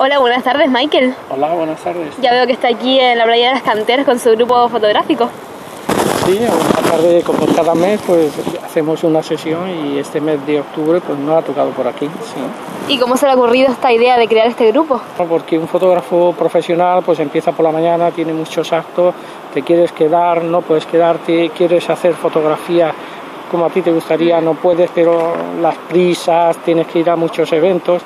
Hola, buenas tardes, Michael. Hola, buenas tardes. Ya veo que está aquí en la playa de las canteras con su grupo fotográfico. Sí, buenas tardes, como cada mes, pues hacemos una sesión y este mes de octubre pues no ha tocado por aquí. Sí. ¿Y cómo se le ha ocurrido esta idea de crear este grupo? Porque un fotógrafo profesional pues empieza por la mañana, tiene muchos actos, te quieres quedar, no puedes quedarte, quieres hacer fotografía como a ti te gustaría, no puedes, pero las prisas, tienes que ir a muchos eventos.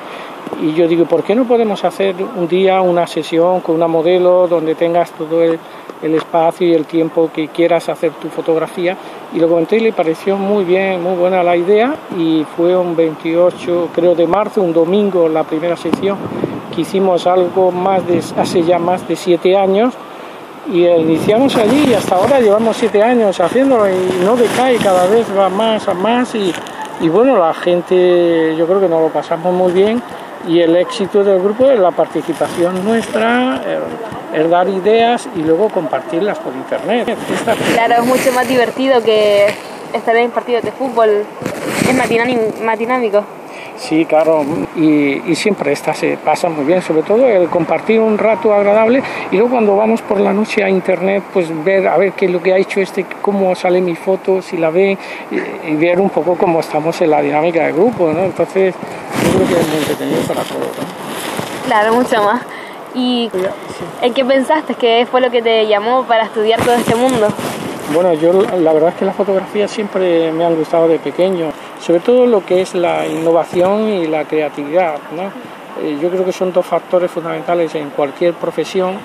Y yo digo, ¿por qué no podemos hacer un día una sesión con una modelo donde tengas todo el, espacio y el tiempo que quieras hacer tu fotografía? Y lo comenté y le pareció muy bien, muy buena la idea. Y fue un 28, creo, de marzo, un domingo, la primera sesión, que hicimos algo más de, hace ya más de siete años y iniciamos allí y hasta ahora llevamos siete años haciéndolo y no decae, cada vez va más a más y, y bueno, la gente yo creo que nos lo pasamos muy bien y el éxito del grupo es la participación nuestra, el, dar ideas y luego compartirlas por internet. Claro, es mucho más divertido que estar en partidos de fútbol, es más dinámico. Sí, claro, y, siempre esta se pasa muy bien, sobre todo el compartir un rato agradable y luego cuando vamos por la noche a internet, pues ver a ver qué es lo que ha hecho este, cómo sale mi foto, si la ven y, ver un poco cómo estamos en la dinámica del grupo, ¿no? Entonces, yo creo que es muy entretenido para todos, ¿no? Claro, mucho más. ¿Y en qué pensaste? ¿Qué fue lo que te llamó para estudiar todo este mundo? Bueno, yo la verdad es que las fotografías siempre me han gustado de pequeño, sobre todo lo que es la innovación y la creatividad. ¿no? Eh, yo creo que son dos factores fundamentales en cualquier profesión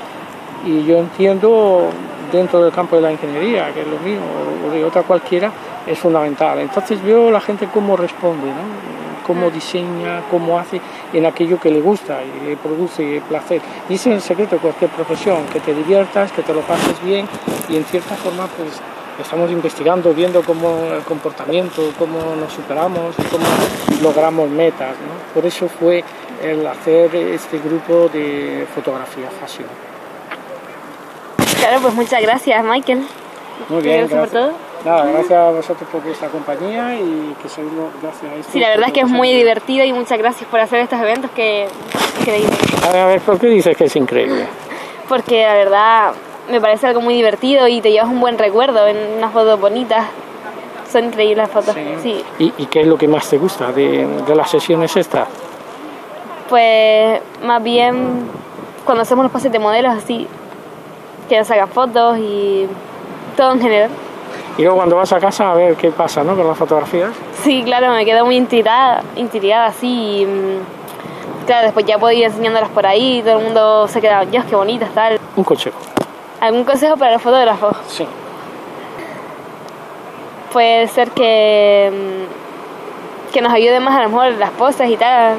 y yo entiendo dentro del campo de la ingeniería, que es lo mío, o de otra cualquiera, es fundamental. Entonces veo la gente cómo responde, ¿no? cómo diseña, cómo hace en aquello que le gusta y le produce placer. Y ese es el secreto de cualquier profesión, que te diviertas, que te lo pases bien y en cierta forma pues estamos investigando, viendo cómo el comportamiento, cómo nos superamos, cómo logramos metas. Por eso fue el hacer este grupo de fotografía fashion. Claro, pues muchas gracias Michael. Muy bien, gracias. por todo. Nada, gracias a vosotros por vuestra compañía y que seguro gracias a esto. Sí, la verdad es que es muy divertido y muchas gracias por hacer estos eventos que increíble. A ver, a ver, ¿por qué dices que es increíble? Porque la verdad me parece algo muy divertido y te llevas un buen recuerdo en unas fotos bonitas. Son increíbles las fotos. Sí. ¿Y, qué es lo que más te gusta de, de las sesiones estas? Pues más bien cuando hacemos los pases de modelos así, que nos hagan fotos y todo en general. Y luego cuando vas a casa a ver qué pasa, ¿no? Con las fotografías. Sí, claro, me quedo muy intrigada, intrigada así. Y, mm, claro, después ya puedo ir enseñándolas por ahí, todo el mundo se queda, Dios, qué bonitas, tal. Un consejo. ¿Algún consejo para los fotógrafos? Sí. Puede ser que, mm, que nos ayude más a lo mejor las poses y tal.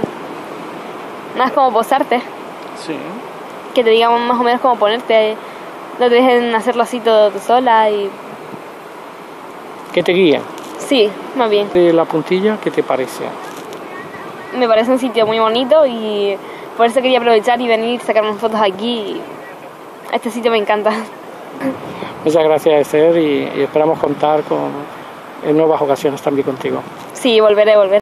Más como posarte. Sí. Que te digan más o menos cómo ponerte. No te dejen hacerlo así todo tú sola y ¿Qué te guía? Sí, más bien. ¿De la puntilla qué te parece? Me parece un sitio muy bonito y por eso quería aprovechar y venir, sacar unas fotos aquí. Este sitio me encanta. Muchas gracias Esther y, y esperamos contar con en nuevas ocasiones también contigo. Sí, volveré, volver.